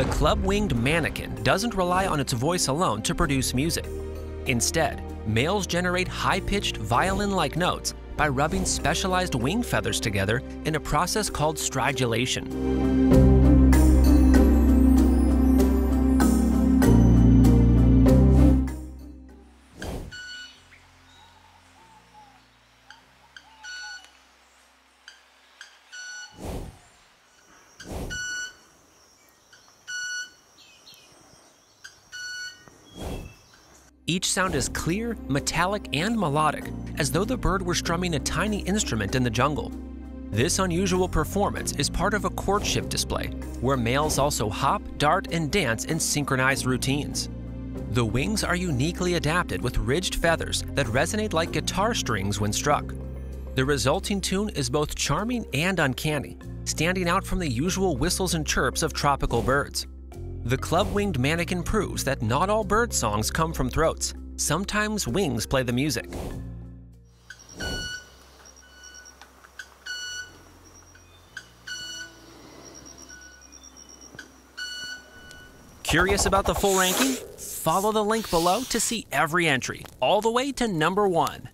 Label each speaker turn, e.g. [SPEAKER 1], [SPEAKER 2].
[SPEAKER 1] The club-winged manakin doesn't rely on its voice alone to produce music. Instead, males generate high-pitched violin-like notes by rubbing specialized wing feathers together in a process called stridulation. Each sound is clear, metallic, and melodic, as though the bird were strumming a tiny instrument in the jungle. This unusual performance is part of a courtship display, where males also hop, dart, and dance in synchronized routines. The wings are uniquely adapted with ridged feathers that resonate like guitar strings when struck. The resulting tune is both charming and uncanny, standing out from the usual whistles and chirps of tropical birds. The club-winged manakin proves that not all bird songs come from throats. Sometimes wings play the music. Curious about the full ranking? Follow the link below to see every entry, all the way to number one.